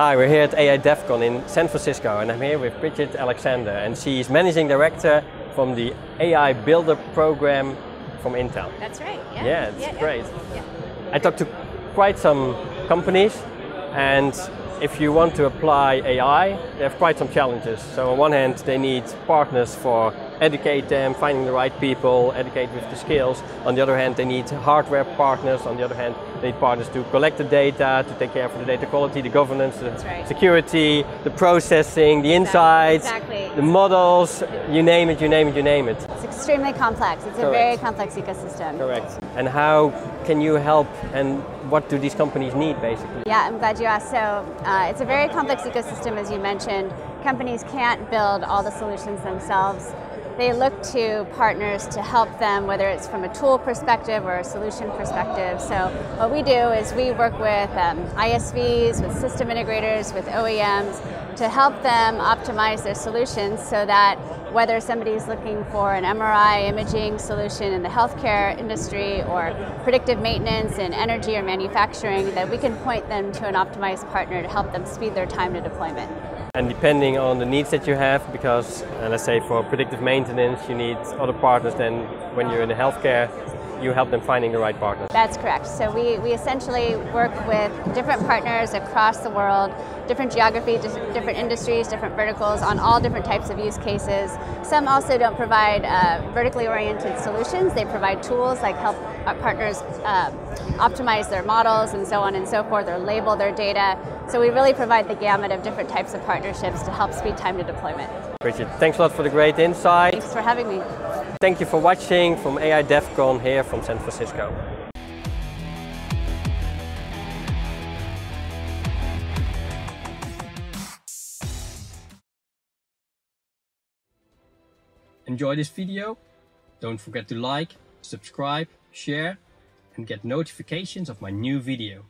Hi, we're here at AI DevCon in San Francisco and I'm here with Brigitte Alexander and she's Managing Director from the AI Builder Program from Intel. That's right. Yeah, Yeah, it's yeah, great. Yeah. I talked to quite some companies and if you want to apply AI, they have quite some challenges. So on one hand, they need partners for educate them, finding the right people, educate with the skills. On the other hand, they need hardware partners. On the other hand, they need partners to collect the data, to take care of the data quality, the governance, the right. security, the processing, the insights, exactly. the models, you name it, you name it, you name it. Extremely complex. It's a Correct. very complex ecosystem. Correct. And how can you help and what do these companies need basically? Yeah, I'm glad you asked. So uh, it's a very complex ecosystem, as you mentioned. Companies can't build all the solutions themselves. They look to partners to help them, whether it's from a tool perspective or a solution perspective. So what we do is we work with um, ISVs, with system integrators, with OEMs to help them optimize their solutions so that whether somebody's looking for an MRI imaging solution in the healthcare industry or predictive maintenance in energy or manufacturing, that we can point them to an optimized partner to help them speed their time to deployment. And depending on the needs that you have, because uh, let's say for predictive maintenance, you need other partners than when you're in the healthcare, you help them finding the right partners. That's correct. So we, we essentially work with different partners across the world, different geography, different industries, different verticals on all different types of use cases. Some also don't provide uh, vertically oriented solutions. They provide tools like help our partners uh, optimize their models and so on and so forth, or label their data. So we really provide the gamut of different types of partnerships to help speed time to deployment. Brigitte, thanks a lot for the great insight. Thanks for having me. Thank you for watching from AI DevCon here from San Francisco. Enjoy this video? Don't forget to like, subscribe, share and get notifications of my new video.